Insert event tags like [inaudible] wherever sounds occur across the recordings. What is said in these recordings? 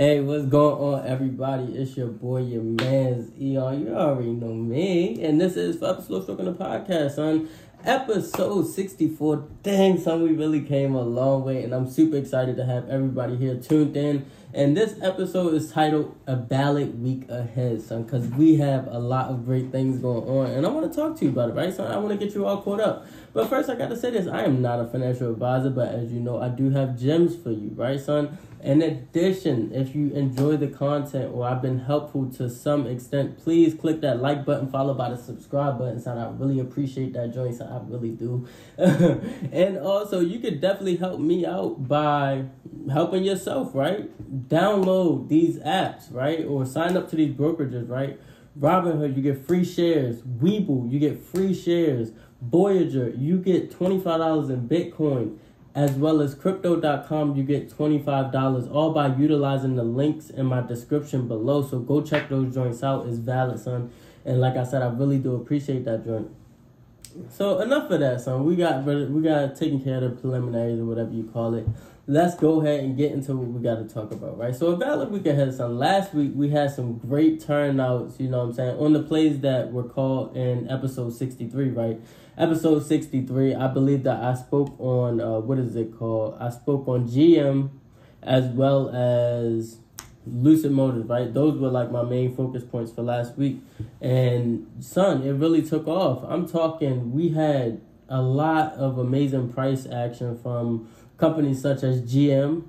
Hey, what's going on, everybody? It's your boy, your man's Eyon. You already know me. And this is Forever Slow Stroking the podcast, son. Episode 64. Dang, son, we really came a long way. And I'm super excited to have everybody here tuned in. And this episode is titled A Valid Week Ahead, son, because we have a lot of great things going on. And I want to talk to you about it, right, son? I want to get you all caught up. But first, I got to say this I am not a financial advisor, but as you know, I do have gems for you, right, son? In addition, if you enjoy the content or I've been helpful to some extent, please click that like button followed by the subscribe button. So I really appreciate that joint. So I really do. [laughs] and also, you could definitely help me out by helping yourself, right? Download these apps, right? Or sign up to these brokerages, right? Robinhood, you get free shares. Webull, you get free shares. Voyager, you get $25 in Bitcoin as well as crypto.com you get $25 all by utilizing the links in my description below so go check those joints out it's valid son and like i said i really do appreciate that joint so enough of that son. We got we got taken care of the preliminaries or whatever you call it. Let's go ahead and get into what we got to talk about right? So a valid week ahead son last week we had some great turnouts you know what i'm saying on the plays that were called in episode 63 right? Episode 63 i believe that i spoke on uh, what is it called? I spoke on gm as well as lucid motors right those were like my main focus points for last week and son it really took off i'm talking we had a lot of amazing price action from companies such as gm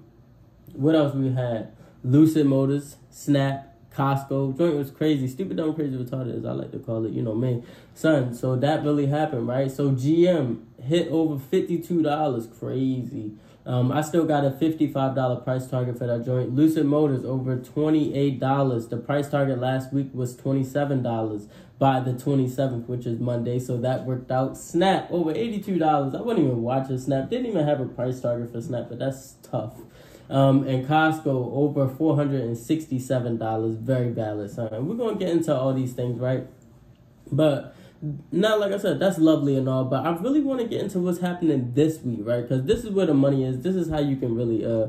what else we had lucid motors snap Costco. Joint was crazy. Stupid, dumb, crazy, retarded, as I like to call it. You know, me, son. So that really happened, right? So GM hit over $52. Crazy. Um, I still got a $55 price target for that joint. Lucid Motors over $28. The price target last week was $27 by the 27th, which is Monday. So that worked out. Snap over $82. I wouldn't even watch a Snap. Didn't even have a price target for Snap, but that's tough. Um, and Costco over four hundred and sixty-seven dollars. Very valid, son. We're gonna get into all these things, right? But now, like I said, that's lovely and all. But I really want to get into what's happening this week, right? Because this is where the money is. This is how you can really uh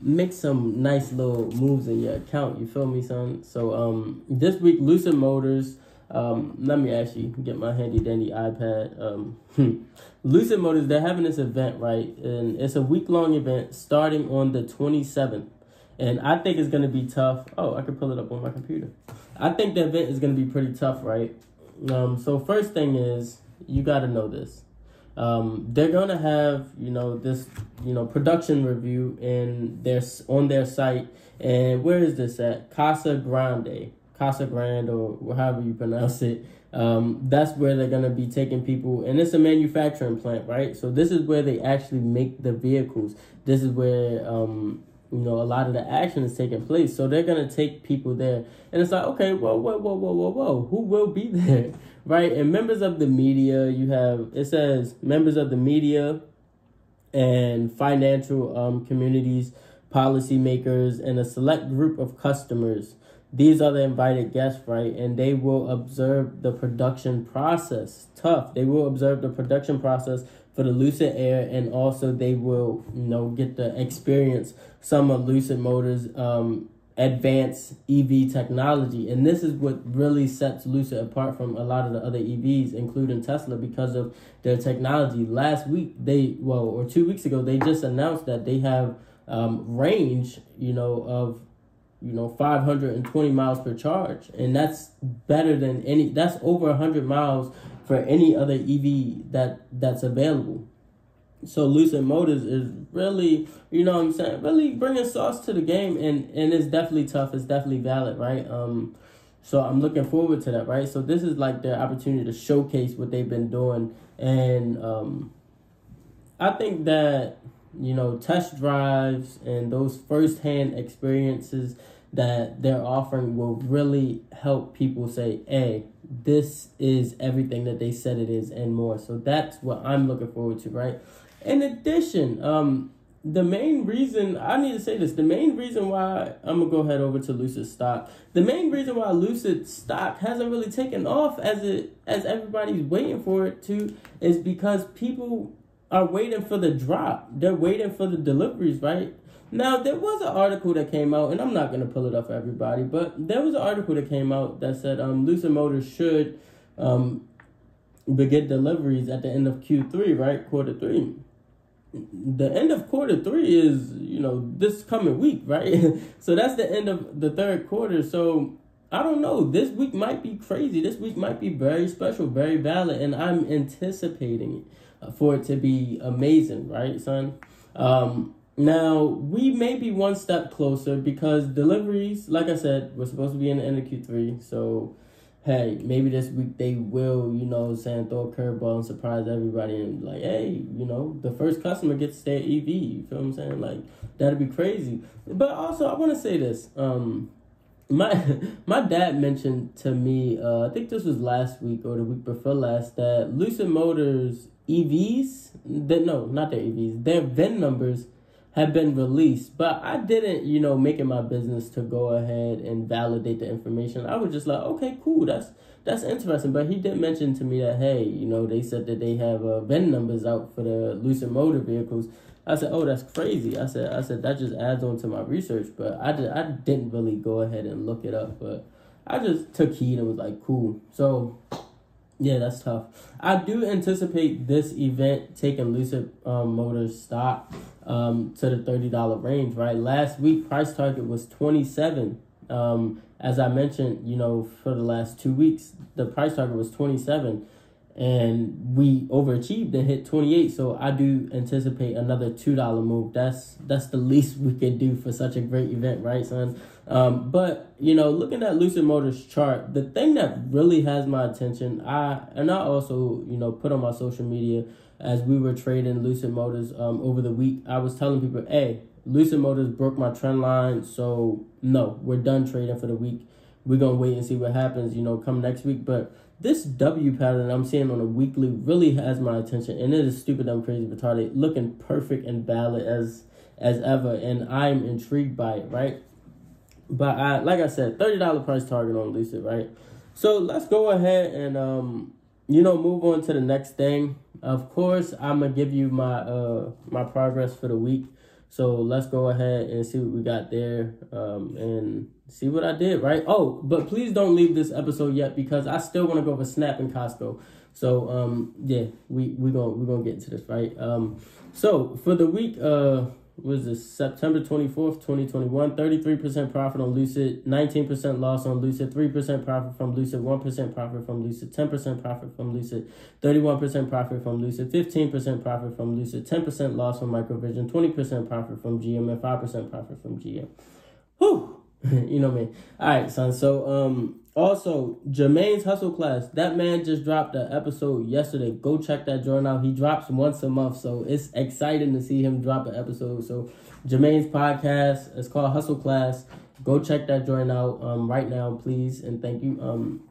make some nice little moves in your account. You feel me, son? So um, this week, Lucid Motors um, let me actually get my handy dandy iPad. Um, [laughs] Lucid Motors, they're having this event, right? And it's a week long event starting on the 27th. And I think it's going to be tough. Oh, I can pull it up on my computer. I think the event is going to be pretty tough, right? Um, so, first thing is, you got to know this. Um, they're gonna have you know this you know production review in their on their site and where is this at Casa Grande Casa Grande or however you pronounce it. Um, that's where they're gonna be taking people, and it's a manufacturing plant, right? So this is where they actually make the vehicles. This is where um, you know a lot of the action is taking place. So they're gonna take people there, and it's like, okay, whoa, whoa, whoa, whoa, whoa, whoa, who will be [laughs] there, right? And members of the media, you have it says members of the media and financial um, communities, policymakers, and a select group of customers these are the invited guests, right? And they will observe the production process. Tough. They will observe the production process for the Lucid Air, and also they will, you know, get the experience some of Lucid Motors' um, advanced EV technology. And this is what really sets Lucid apart from a lot of the other EVs, including Tesla, because of their technology. Last week, they, well, or two weeks ago, they just announced that they have um, range, you know, of you know 520 miles per charge and that's better than any that's over 100 miles for any other ev that that's available so lucid motors is really you know what i'm saying really bringing sauce to the game and and it's definitely tough it's definitely valid right um so i'm looking forward to that right so this is like their opportunity to showcase what they've been doing and um i think that you know test drives and those first-hand experiences that they're offering will really help people say, hey, this is everything that they said it is and more. So that's what I'm looking forward to, right? In addition, um, the main reason I need to say this, the main reason why I'm gonna go ahead over to Lucid stock, the main reason why Lucid stock hasn't really taken off as it as everybody's waiting for it to is because people are waiting for the drop. They're waiting for the deliveries, right? Now there was an article that came out, and I'm not gonna pull it up for everybody, but there was an article that came out that said um, Lucid Motors should um, begin deliveries at the end of Q3, right, quarter three. The end of quarter three is you know this coming week, right? [laughs] so that's the end of the third quarter. So I don't know. This week might be crazy. This week might be very special, very valid, and I'm anticipating for it to be amazing, right, son? Um, now, we may be one step closer because deliveries, like I said, we're supposed to be in the end of Q3. So, hey, maybe this week they will, you know, saying throw a curveball and surprise everybody and like, hey, you know, the first customer gets their EV. You feel what I'm saying? Like, that'd be crazy. But also, I want to say this. Um, my [laughs] my dad mentioned to me, uh, I think this was last week or the week before last, that Lucid Motors EVs, that no, not their EVs, their VIN numbers have been released, but I didn't, you know, make it my business to go ahead and validate the information. I was just like, okay, cool, that's that's interesting. But he did mention to me that hey, you know, they said that they have uh, VIN numbers out for the Lucid Motor vehicles. I said, oh, that's crazy. I said, I said that just adds on to my research, but I just I didn't really go ahead and look it up, but I just took heed and was like, cool. So yeah, that's tough. I do anticipate this event taking Lucid um, Motors stock um, to the thirty dollar range. Right, last week price target was twenty seven. Um, as I mentioned, you know, for the last two weeks, the price target was twenty seven and we overachieved and hit 28 so i do anticipate another two dollar move. That's that's the least we could do for such a great event right son? Um, but you know looking at lucid motors chart the thing that really has my attention i and i also you know put on my social media as we were trading lucid motors um, over the week i was telling people hey lucid motors broke my trend line so no we're done trading for the week. We're gonna wait and see what happens you know come next week. But this W pattern I'm seeing on a weekly really has my attention, and it is stupid, I'm crazy, retarded, looking perfect and valid as as ever, and I'm intrigued by it, right? But I, like I said, thirty dollar price target on Lucid, right? So let's go ahead and um, you know, move on to the next thing. Of course, I'm gonna give you my uh my progress for the week. So let's go ahead and see what we got there um, and see what I did, right? Oh, but please don't leave this episode yet because I still want to go for Snap and Costco. So um, yeah, we we gonna we gonna get into this, right? Um, so for the week, uh, was this September 24th, 2021, 33% profit on Lucid, 19% loss on Lucid, 3% profit from Lucid, 1% profit from Lucid, 10% profit from Lucid, 31% profit from Lucid, 15% profit from Lucid, 10% loss on Microvision, 20% profit from GM, and 5% profit from GM. Whew! [laughs] you know me. All right, son. So, um, also Jermaine's hustle class. That man just dropped an episode yesterday. Go check that joint out. He drops once a month, so it's exciting to see him drop an episode. So, Jermaine's podcast. It's called Hustle Class. Go check that joint out um right now, please, and thank you. Um,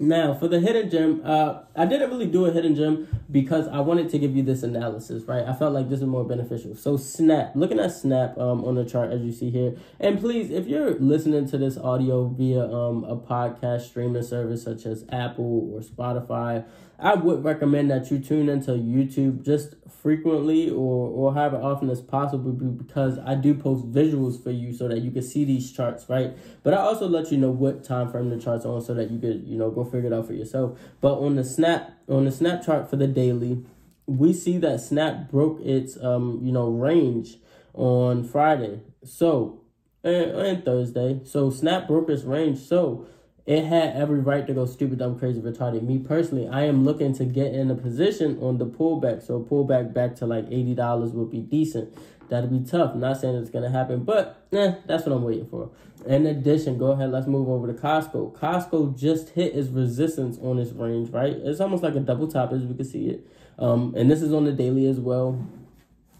now, for the hidden gem, uh, I didn't really do a hidden gem because I wanted to give you this analysis, right? I felt like this is more beneficial. So, Snap, looking at Snap um, on the chart as you see here, and please, if you're listening to this audio via um, a podcast streaming service such as Apple or Spotify, I would recommend that you tune into YouTube just frequently or, or however often as possible because I do post visuals for you so that you can see these charts, right? But I also let you know what time frame the charts on so that you could, you know, go figure it out for yourself. But on the snap on the snap chart for the daily, we see that snap broke its um, you know, range on Friday. So and, and Thursday. So snap broke its range. So it had every right to go stupid, dumb, crazy, retarded. Me personally, I am looking to get in a position on the pullback. So pullback back to like eighty dollars would be decent. That'd be tough. Not saying it's gonna happen, but eh, that's what I'm waiting for. In addition, go ahead, let's move over to Costco. Costco just hit its resistance on its range, right? It's almost like a double top as we can see it. Um, and this is on the daily as well.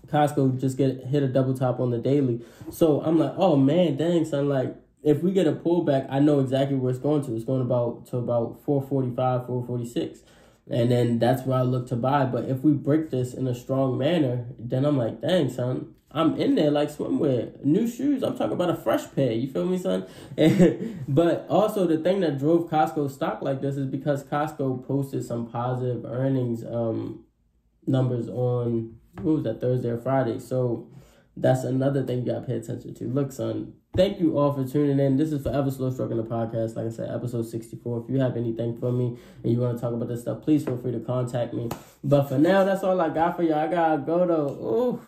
Costco just get hit a double top on the daily. So I'm like, oh man, dang son, like if we get a pullback, I know exactly where it's going to. It's going about to about 445, 446. And then that's where I look to buy. But if we break this in a strong manner, then I'm like, dang, son, I'm in there like swimwear, new shoes. I'm talking about a fresh pair. You feel me, son? [laughs] but also the thing that drove Costco stock like this is because Costco posted some positive earnings um numbers on what was that Thursday or Friday. So that's another thing you gotta pay attention to. Look, son, thank you all for tuning in. This is Forever Slow Stroking the podcast. Like I said, episode 64. If you have anything for me and you want to talk about this stuff, please feel free to contact me. But for now, that's all I got for y'all. I gotta go though. Ooh.